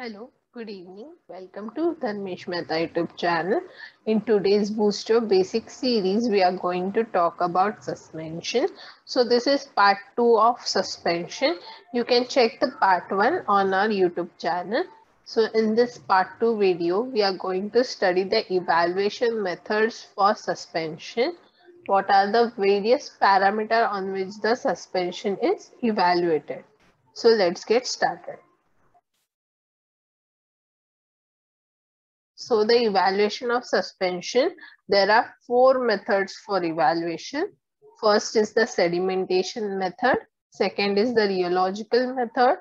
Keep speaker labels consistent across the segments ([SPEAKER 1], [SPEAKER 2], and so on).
[SPEAKER 1] Hello, good evening. Welcome to Dharmesh Mehta YouTube channel. In today's Booster Basic series, we are going to talk about suspension. So this is part 2 of suspension. You can check the part 1 on our YouTube channel. So in this part 2 video, we are going to study the evaluation methods for suspension. What are the various parameter on which the suspension is evaluated. So let's get started. So the evaluation of suspension, there are four methods for evaluation. First is the sedimentation method. Second is the rheological method.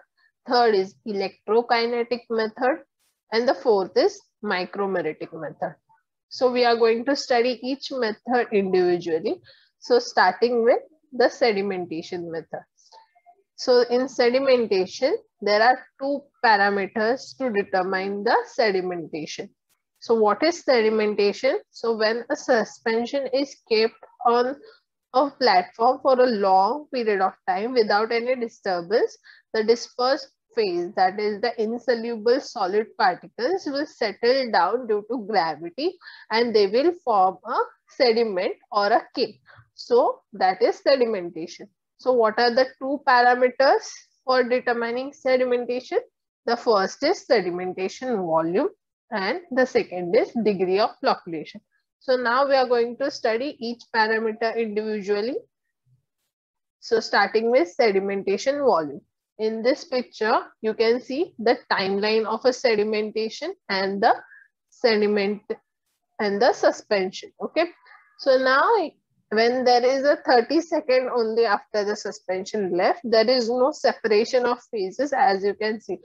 [SPEAKER 1] Third is electrokinetic method. And the fourth is micromeritic method. So we are going to study each method individually. So starting with the sedimentation method. So in sedimentation, there are two parameters to determine the sedimentation. So what is sedimentation? So when a suspension is kept on a platform for a long period of time without any disturbance, the dispersed phase, that is the insoluble solid particles will settle down due to gravity and they will form a sediment or a cake. So that is sedimentation. So what are the two parameters for determining sedimentation? The first is sedimentation volume and the second is degree of flocculation. So now we are going to study each parameter individually. So starting with sedimentation volume. In this picture, you can see the timeline of a sedimentation and the sediment and the suspension. Okay. So now when there is a 30 second only after the suspension left, there is no separation of phases as you can see.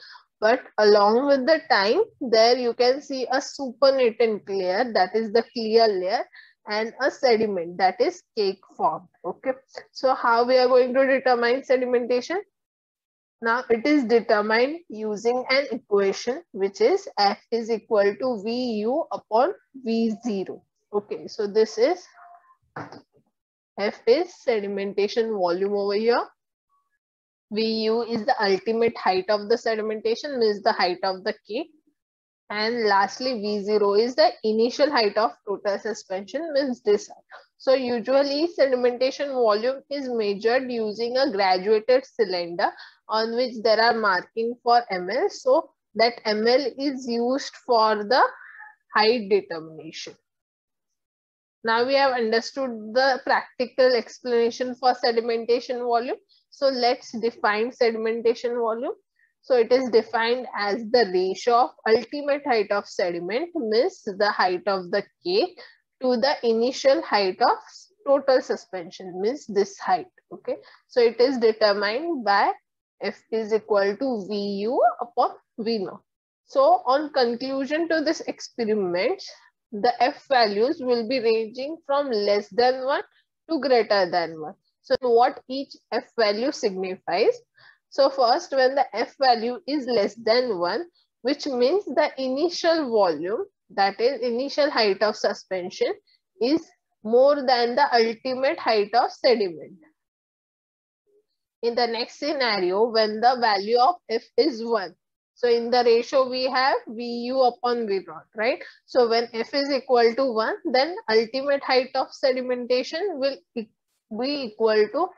[SPEAKER 1] But along with the time, there you can see a supernatant layer, that is the clear layer, and a sediment, that is cake form. Okay. So how we are going to determine sedimentation? Now it is determined using an equation which is F is equal to VU upon V0. Okay, so this is F is sedimentation volume over here VU is the ultimate height of the sedimentation, means the height of the cake. And lastly, V0 is the initial height of total suspension, means this. So usually sedimentation volume is measured using a graduated cylinder on which there are marking for ml. So that ml is used for the height determination. Now we have understood the practical explanation for sedimentation volume. So let's define sedimentation volume. So it is defined as the ratio of ultimate height of sediment means the height of the cake to the initial height of total suspension means this height. Okay. So it is determined by F is equal to VU upon V naught. So on conclusion to this experiment, the F values will be ranging from less than 1 to greater than 1. So what each f value signifies. So first when the f value is less than 1, which means the initial volume, that is initial height of suspension is more than the ultimate height of sediment. In the next scenario, when the value of f is 1, so in the ratio we have VU upon V naught, right? So when F is equal to 1, then ultimate height of sedimentation will be equal to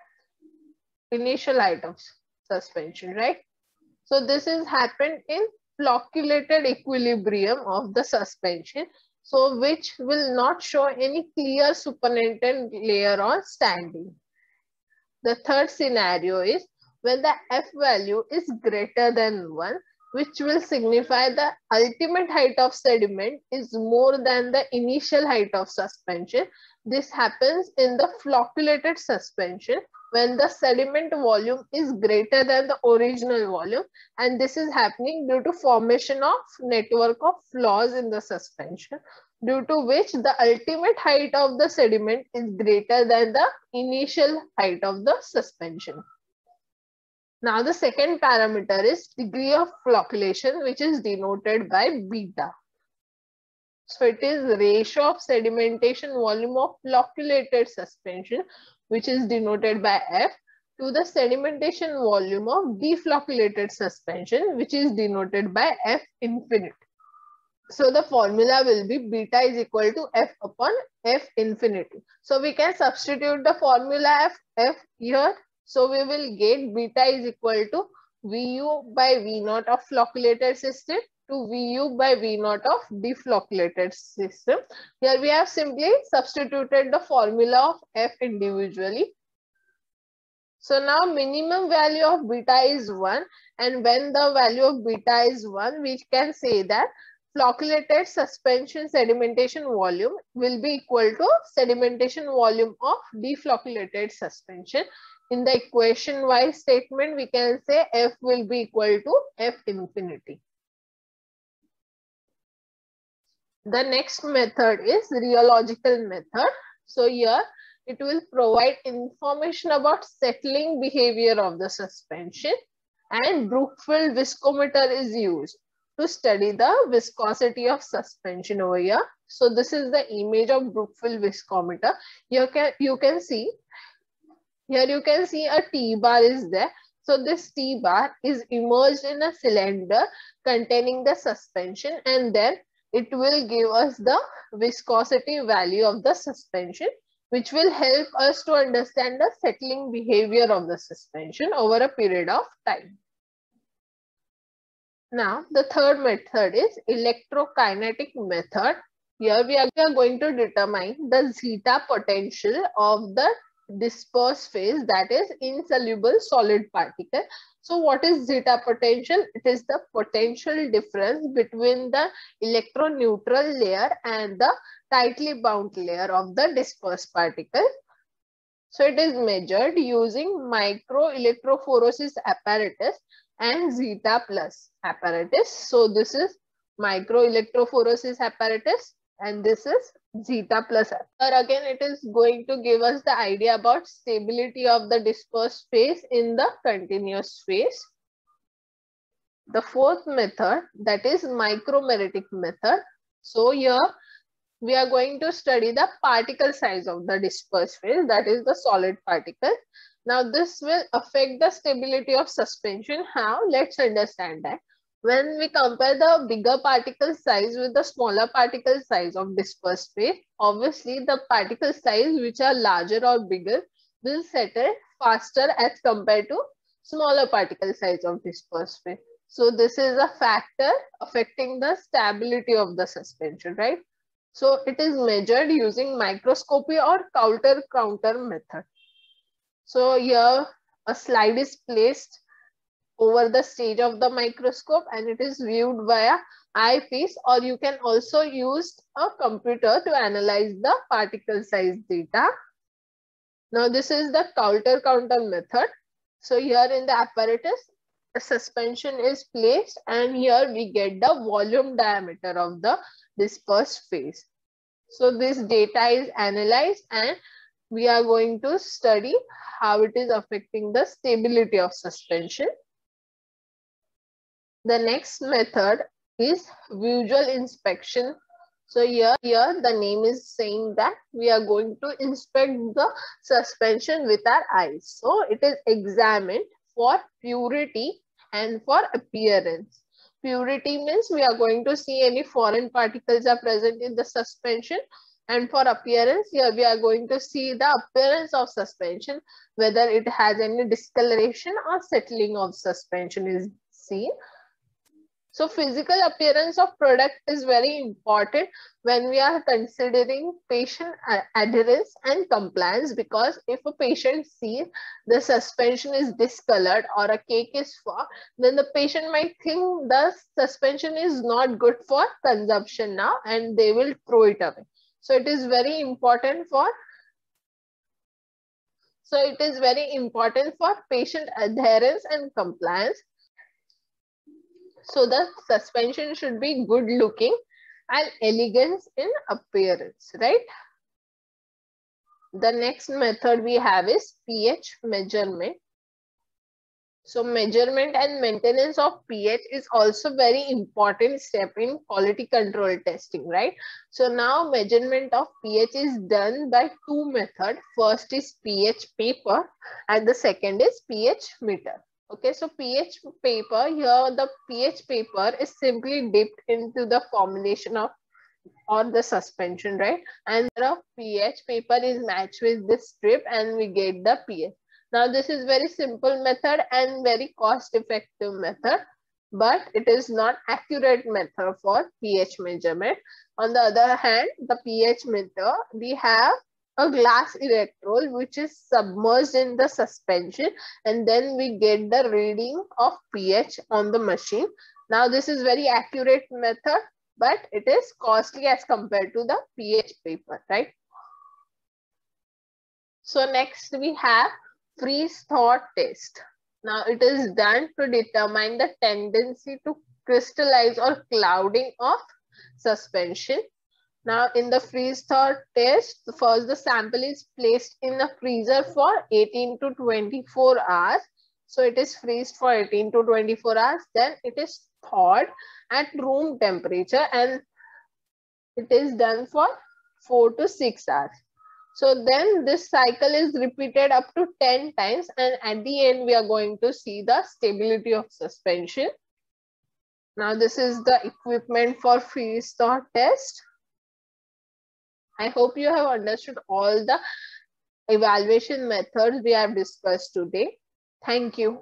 [SPEAKER 1] initial items suspension, right? So this is happened in flocculated equilibrium of the suspension. So which will not show any clear supernatant layer on standing. The third scenario is when the F value is greater than 1, which will signify the ultimate height of sediment is more than the initial height of suspension. This happens in the flocculated suspension when the sediment volume is greater than the original volume and this is happening due to formation of network of flocs in the suspension due to which the ultimate height of the sediment is greater than the initial height of the suspension. Now the second parameter is degree of flocculation, which is denoted by beta. So it is ratio of sedimentation volume of flocculated suspension, which is denoted by F, to the sedimentation volume of deflocculated suspension, which is denoted by F infinity. So the formula will be beta is equal to F upon F infinity. So we can substitute the formula F, F here. So we will get beta is equal to Vu by V naught of flocculated system to Vu by V naught of deflocculated system. Here we have simply substituted the formula of F individually. So now minimum value of beta is 1 and when the value of beta is 1, we can say that flocculated suspension sedimentation volume will be equal to sedimentation volume of deflocculated suspension. In the equation wise statement, we can say F will be equal to F infinity. The next method is rheological method. So here it will provide information about settling behavior of the suspension and Brookfield viscometer is used to study the viscosity of suspension over here. So this is the image of Brookfield viscometer. You can, you can see, here you can see a T-bar is there. So this T-bar is immersed in a cylinder containing the suspension and then it will give us the viscosity value of the suspension which will help us to understand the settling behavior of the suspension over a period of time. Now, the third method is electrokinetic method. Here we are going to determine the zeta potential of the dispersed phase that is insoluble solid particle. So what is zeta potential? It is the potential difference between the electron neutral layer and the tightly bound layer of the dispersed particle. So it is measured using micro electrophoresis apparatus and zeta plus apparatus. So this is micro electrophoresis apparatus and this is zeta plus. Here again, it is going to give us the idea about stability of the dispersed phase in the continuous phase. The fourth method that is micromeritic method. So here we are going to study the particle size of the dispersed phase that is the solid particle now this will affect the stability of suspension. How? Let's understand that. When we compare the bigger particle size with the smaller particle size of dispersed phase, obviously the particle size which are larger or bigger will settle faster as compared to smaller particle size of dispersed phase. So this is a factor affecting the stability of the suspension, right? So it is measured using microscopy or Coulter counter method. So here a slide is placed over the stage of the microscope and it is viewed via eyepiece or you can also use a computer to analyze the particle size data. Now this is the Coulter counter method. So here in the apparatus, a suspension is placed and here we get the volume diameter of the dispersed phase. So this data is analyzed and we are going to study how it is affecting the stability of suspension. The next method is visual inspection. So here, here the name is saying that we are going to inspect the suspension with our eyes. So it is examined for purity and for appearance. Purity means we are going to see any foreign particles are present in the suspension and for appearance, here we are going to see the appearance of suspension, whether it has any discoloration or settling of suspension is seen. So physical appearance of product is very important when we are considering patient adherence and compliance because if a patient sees the suspension is discolored or a cake is far, then the patient might think the suspension is not good for consumption now and they will throw it away. So it is very important for so it is very important for patient adherence and compliance. So the suspension should be good looking and elegance in appearance, right? The next method we have is pH measurement. So measurement and maintenance of pH is also very important step in quality control testing, right? So now measurement of pH is done by two methods. First is pH paper and the second is pH meter. Okay, so pH paper here, the pH paper is simply dipped into the formulation of or the suspension, right? And the pH paper is matched with this strip and we get the pH. Now this is very simple method and very cost effective method, but it is not accurate method for pH measurement. On the other hand, the pH meter, we have a glass electrode which is submerged in the suspension and then we get the reading of pH on the machine. Now this is very accurate method, but it is costly as compared to the pH paper, right? So next we have freeze thaw test. Now it is done to determine the tendency to crystallize or clouding of suspension. Now in the freeze thaw test, first the sample is placed in the freezer for 18 to 24 hours. So it is freezed for 18 to 24 hours. Then it is thawed at room temperature and it is done for 4 to 6 hours. So then this cycle is repeated up to 10 times and at the end we are going to see the stability of suspension. Now this is the equipment for freeze thaw test. I hope you have understood all the evaluation methods we have discussed today. Thank you.